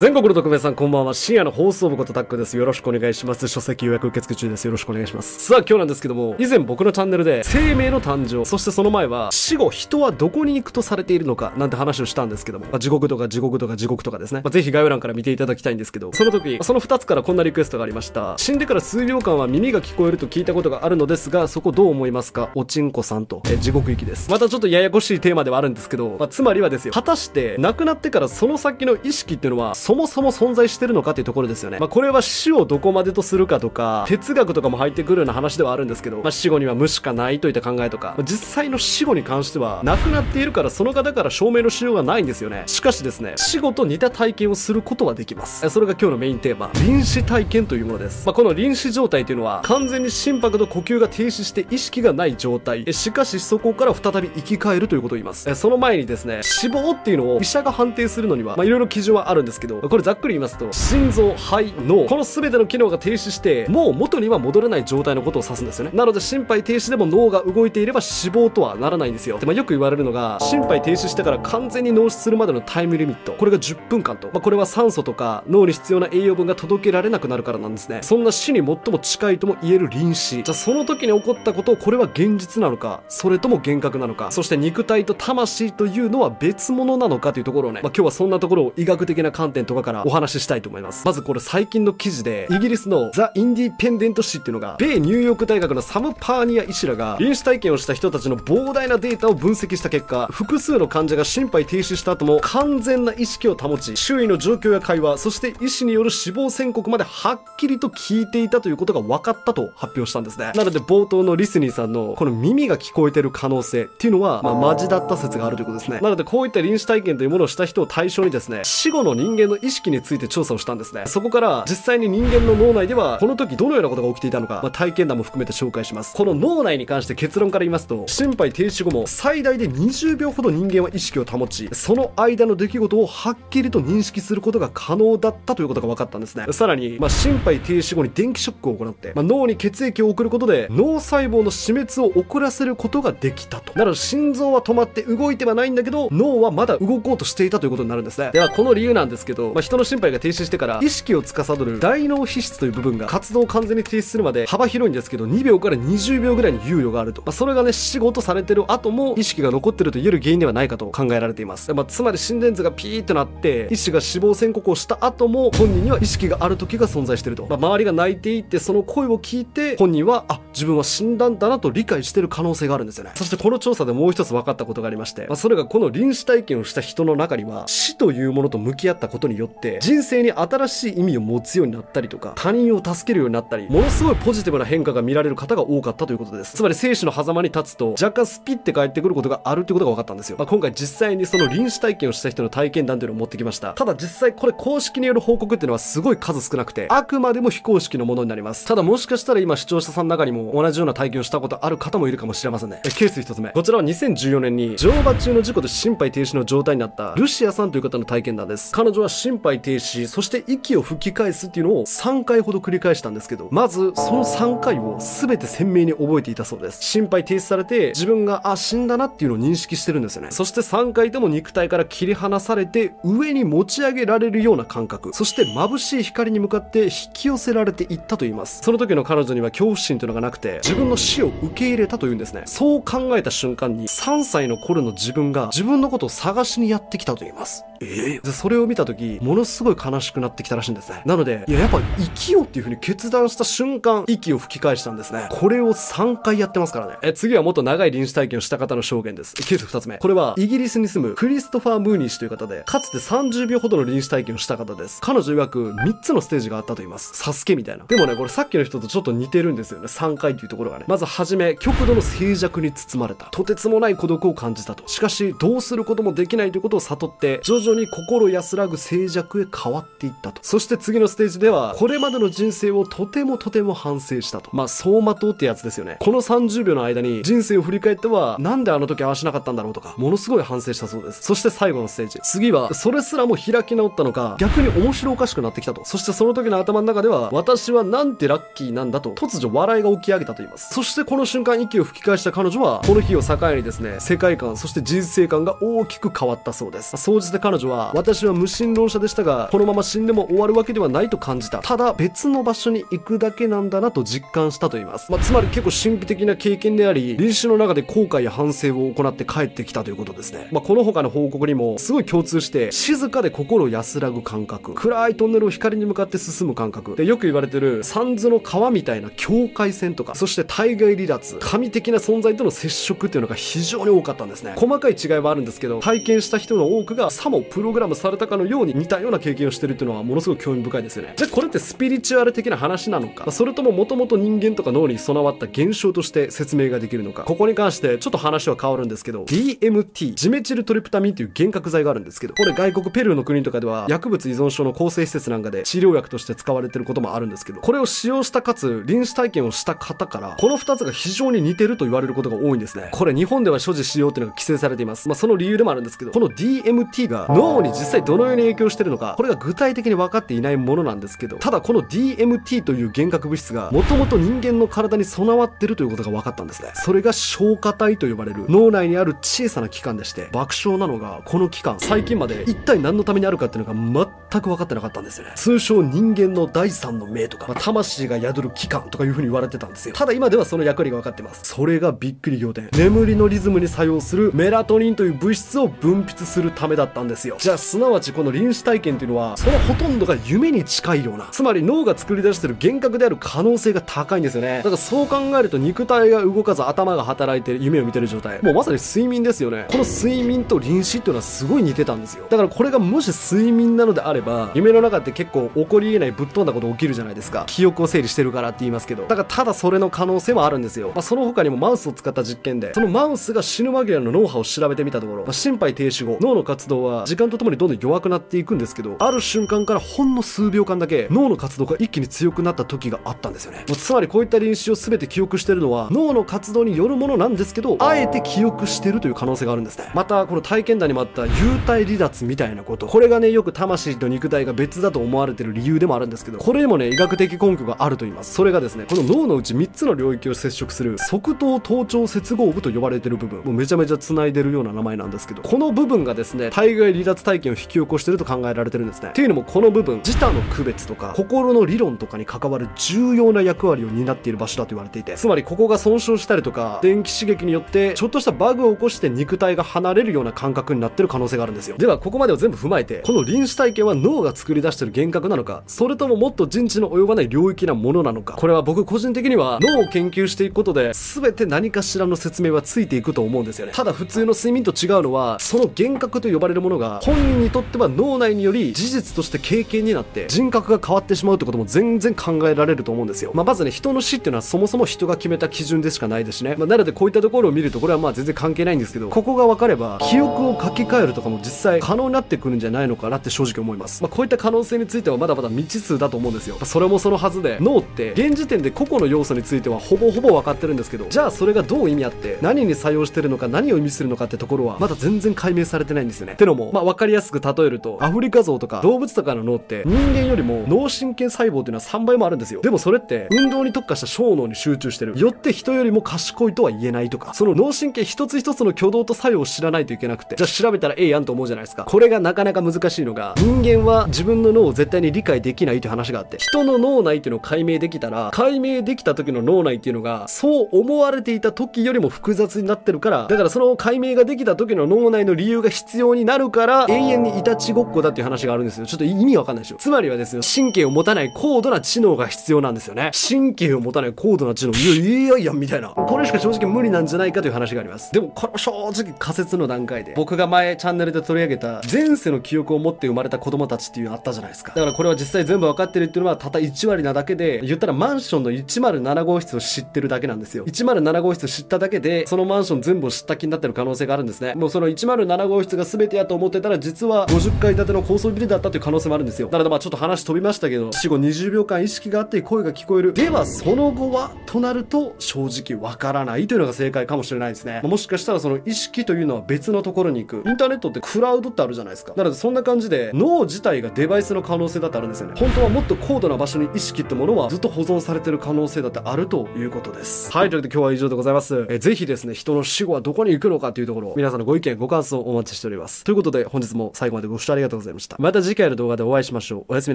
全国の特命さんこんばんは。深夜の放送部ことタックです。よろしくお願いします。書籍予約受付中です。よろしくお願いします。さあ今日なんですけども、以前僕のチャンネルで生命の誕生、そしてその前は死後人はどこに行くとされているのかなんて話をしたんですけども、まあ、地獄とか地獄とか地獄とかですね。まあ、ぜひ概要欄から見ていただきたいんですけど、その時、その2つからこんなリクエストがありました。死んでから数秒間は耳が聞こえると聞いたことがあるのですが、そこどう思いますか？おちんこさんと、え地獄行きです。またちょっとややこしいテーマではあるんですけど、まあ、つまりはですよ、果たして亡くなってからその先の意識っていうのはそもそも存在してるのかっていうところですよね。まあ、これは死をどこまでとするかとか、哲学とかも入ってくるような話ではあるんですけど、まあ、死後には無しかないといった考えとか、まあ実際の死後に関しては、亡くなっているからその方から証明のしようがないんですよね。しかしですね、死後と似た体験をすることはできます。えそれが今日のメインテーマ、臨死体験というものです。まあ、この臨死状態というのは、完全に心拍と呼吸が停止して意識がない状態。えしかしそこから再び生き返るということを言います。えその前にですね、死亡っていうのを医者が判定するのには、まあ、いろいろ基準はあるんですけど、これざっくり言いますと、心臓、肺、脳、この全ての機能が停止して、もう元には戻れない状態のことを指すんですよね。なので心肺停止でも脳が動いていれば死亡とはならないんですよ。で、まあ、よく言われるのが、心肺停止してから完全に脳死するまでのタイムリミット。これが10分間と。まあ、これは酸素とか脳に必要な栄養分が届けられなくなるからなんですね。そんな死に最も近いとも言える臨死。じゃあその時に起こったことをこれは現実なのか、それとも幻覚なのか、そして肉体と魂というのは別物なのかというところをね、まあ、今日はそんなところを医学的な観点とかからお話ししたいと思います。まずこれ最近の記事で、イギリスのザ・インディペンデント誌っていうのが、米ニューヨーク大学のサム・パーニア医師らが臨死体験をした人たちの膨大なデータを分析した結果、複数の患者が心肺停止した後も完全な意識を保ち、周囲の状況や会話、そして医師による死亡宣告まではっきりと聞いていたということが分かったと発表したんですね。なので冒頭のリスニーさんのこの耳が聞こえてる可能性っていうのは、まあ、マジだった説があるということですね。なのでこういった臨死体験というものをした人を対象にですね、死後の人間の意識について調査をしたんですね。そこから実際に人間の脳内ではこの時どのようなことが起きていたのか、まあ、体験談も含めて紹介します。この脳内に関して結論から言いますと、心肺停止後も最大で20秒ほど人間は意識を保ち、その間の出来事をはっきりと認識することが可能だったということが分かったんですね。さらに、まあ、心肺停止後に電気ショックを行って、まあ、脳に血液を送ることで脳細胞の死滅を遅らせることができたと。なので心臓は止まって動いてはないんだけど、脳はまだ動こうとしていたということになるんですね。では、この理由なんですけど、まあ、人の心肺が停止してから意識を司る大脳皮質という部分が活動を完全に停止するまで幅広いんですけど、2秒から20秒ぐらいに猶予があると。まあ、それがね、死後とされてる後も意識が残ってると言える原因ではないかと考えられています。まあ、つまり心電図がピーッとなって、医師が死亡宣告をした後も本人には意識がある時が存在してると。まあ、周りが泣いていて、その声を聞いて、本人は、あ、自分は死んだんだなと理解してる可能性があるんですよね。そしてこの調査でもう一つ分かったことがありまして、まあ、それがこの臨死体験をした人の中には、死というものと向き合ったことにによって、人生に新しい意味を持つようになったりとか、他人を助けるようになったり、ものすごいポジティブな変化が見られる方が多かったということです。つまり生死の狭間に立つと、若干スピって帰ってくることがあるってことが分かったんですよ。まあ、今回実際にその臨死体験をした人の体験談というのを持ってきました。ただ実際これ公式による報告っていうのはすごい数少なくて、あくまでも非公式のものになります。ただもしかしたら今視聴者さんの中にも同じような体験をしたことある方もいるかもしれませんね。ケース一つ目。こちらは2014年に乗馬中の事故で心肺停止の状態になったルシアさんという方の体験談です。彼女は心肺停止、そして息を吹き返すっていうのを3回ほど繰り返したんですけど、まずその3回を全て鮮明に覚えていたそうです。心肺停止されて自分があ死んだなっていうのを認識してるんですよね。そして3回とも肉体から切り離されて上に持ち上げられるような感覚、そして眩しい光に向かって引き寄せられていったと言います。その時の彼女には恐怖心というのがなくて、自分の死を受け入れたというんですね。そう考えた瞬間に3歳の頃の自分が自分のことを探しにやってきたと言います。えでそれを見た時ものすごい悲しくなってきたらしいんですね。なのでいややっぱ生きようっていう風に決断した瞬間息を吹き返したんですね。これを3回やってますからね。え次はもっと長い臨死体験をした方の証言です。ケース2つ目。これはイギリスに住むクリストファー・ムーニー氏という方でかつて30秒ほどの臨死体験をした方です。彼女曰く3つのステージがあったと言います。サスケみたいな。でもねこれさっきの人とちょっと似てるんですよね。3回っていうところがね。まずはじめ極度の静寂に包まれた。とてつもない孤独を感じたと。しかしどうすることもできないということを悟って徐々に心安らぐ静寂へ変わっていったと。そして次のステージではこれまでの人生をとてもとても反省したと。まあ走馬灯ってやつですよね。この30秒の間に人生を振り返ってはなんであの時ああしなかったんだろうとかものすごい反省したそうです。そして最後のステージ。次はそれすらも開き直ったのか逆に面白おかしくなってきたと。そしてその時の頭の中では私はなんてラッキーなんだと突如笑いが起き上げたと言います。そしてこの瞬間息を吹き返した彼女はこの日を境にですね世界観そして人生観が大きく変わったそうです。総じて彼彼女は私は無神論者でしたがこのまま死んでも終わるわけではないと感じた。ただ別の場所に行くだけなんだなと実感したと言います、まあ、つまり結構神秘的な経験であり臨死の中で後悔や反省を行って帰ってきたということですね、まあ、この他の報告にもすごい共通して静かで心安らぐ感覚。暗いトンネルを光に向かって進む感覚。でよく言われてる三途の川みたいな境界線とかそして対外離脱。神的な存在との接触っていうのが非常に多かったんですね。細かい違いはあるんですけど体験した人の多くがさもプログラムされたかのように似たような経験をしてるっていうのはものすごく興味深いですよね。じゃこれってスピリチュアル的な話なのか？それとももともと人間とか脳に備わった現象として説明ができるのか？ここに関してちょっと話は変わるんですけど DMT ジメチルトリプタミンっていう幻覚剤があるんですけどこれ外国ペルーの国とかでは薬物依存症の構成施設なんかで治療薬として使われてることもあるんですけどこれを使用したかつ臨死体験をした方からこの2つが非常に似てると言われることが多いんですね。これ日本では所持使用っていうのが規制されています。まあその理由でもあるんですけどこの DMT が脳に実際どのように影響してるのかこれが具体的に分かっていないものなんですけどただこの DMT という幻覚物質がもともと人間の体に備わってるということが分かったんですね。それが消化体と呼ばれる脳内にある小さな器官でして爆笑なのがこの器官。最近まで一体何のためにあるかっていうのが全全く分かってなかったんですよね。通称人間の第三の命とか、まあ、魂が宿る器官とかいう風に言われてたんですよ。ただ今ではその役割が分かってます。それがびっくり仰天。眠りのリズムに作用するメラトニンという物質を分泌するためだったんですよ。じゃあすなわちこの臨死体験っていうのはそのほとんどが夢に近いようなつまり脳が作り出してる幻覚である可能性が高いんですよね。だからそう考えると肉体が動かず頭が働いて夢を見てる状態。もうまさに睡眠ですよね。この睡眠と臨死っていうのはすごい似てたんですよ。だからこれがもし睡眠なのであれば夢の中って結構起こり得ないぶっ飛んだこと起きるじゃないですか。記憶を整理してるからって言いますけど。だからただそれの可能性もあるんですよ、まあ、その他にもマウスを使った実験でそのマウスが死ぬ間際の脳波を調べてみたところ、まあ、心肺停止後脳の活動は時間とともにどんどん弱くなっていくんですけどある瞬間からほんの数秒間だけ脳の活動が一気に強くなった時があったんですよね、まあ、つまりこういった臨死を全て記憶してるのは脳の活動によるものなんですけどあえて記憶してるという可能性があるんですね。またこの体験談にもあった幽体離脱みたいなこと。これがねよく魂と肉体が別だと思われてる理由でもあるんですけどこれにもね医学的根拠があると言います。それがですねこの脳のうち3つの領域を接触する側頭頭頂接合部と呼ばれてる部分。もうめちゃめちゃ繋いでるような名前なんですけどこの部分がですね体外離脱体験を引き起こしてると考えられてるんですね。っていうのもこの部分自他の区別とか心の理論とかに関わる重要な役割を担っている場所だと言われていてつまりここが損傷したりとか電気刺激によってちょっとしたバグを起こして肉体が離れるような感覚になってる可能性があるんですよ。ではここまでを全部踏まえてこの臨死体験は脳が作り出してる幻覚なのかそれとももっと人知の及ばない領域なものなのか。これは僕個人的には脳を研究していくことで全て何かしらの説明はついていくと思うんですよね。ただ普通の睡眠と違うのはその幻覚と呼ばれるものが本人にとっては脳内により事実として経験になって人格が変わってしまうってことも全然考えられると思うんですよ、まあ、まずね人の死っていうのはそもそも人が決めた基準でしかないですしね、まあ、なのでこういったところを見るとこれはまあ全然関係ないんですけどここが分かれば記憶を書き換えるとかも実際可能になってくるんじゃないのかなって正直思います、まあ、こういった可能性についてはまだまだ未知数だと思うんですよ。それもそのはずで脳って現時点で個々の要素についてはほぼほぼ分かってるんですけどじゃあそれがどう意味あって何に作用してるのか何を意味するのかってところはまだ全然解明されてないんですよね。てのもまあ分かりやすく例えるとアフリカゾウとか動物とかの脳って人間よりも脳神経細胞っていうのは3倍もあるんですよ。でもそれって運動に特化した小脳に集中してる。よって人よりも賢いとは言えないとかその脳神経一つ一つの挙動と作用を知らないといけなくて。じゃあ調べたらええやんと思うじゃないですか。これがなかなか難しいのが人間間は自分の脳を絶対に理解できないという話があって人の脳内っていうのを解明できたら解明できた時の脳内っていうのがそう思われていた時よりも複雑になってるからだからその解明ができた時の脳内の理由が必要になるから永遠にいたちごっこだっていう話があるんですよ。ちょっと意味わかんないでしょ。つまりはですよ神経を持たない高度な知能が必要なんですよね。神経を持たない高度な知能。いやいやいやみたいな。これしか正直無理なんじゃないかという話があります。でもこれ正直仮説の段階で僕が前チャンネルで取り上げた前世の記憶を持って生まれた子供たちっていうのあったじゃないですか。だからこれは実際全部わかってるっていうのはたった1割なだけで言ったらマンションの107号室を知ってるだけなんですよ。107号室知っただけでそのマンション全部を知った気になってる可能性があるんですね。もうその107号室が全てやと思ってたら実は50階建ての高層ビルだったという可能性もあるんですよ。なのでまあちょっと話飛びましたけど死後20秒間意識があって声が聞こえる。ではその後はとなると正直わからないというのが正解かもしれないですね。もしかしたらその意識というのは別のところに行く。インターネットってクラウドってあるじゃないですか。なのでそんな感じで脳自体がデバイスの可能性だってあるんですよね。本当はもっと高度な場所に意識ってものはずっと保存されてる可能性だってあるということです。はい、というわけで今日は以上でございます。えぜひですね、人の死後はどこに行くのかというところ、皆さんのご意見、ご感想をお待ちしております。ということで本日も最後までご視聴ありがとうございました。また次回の動画でお会いしましょう。おやすみ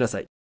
なさい。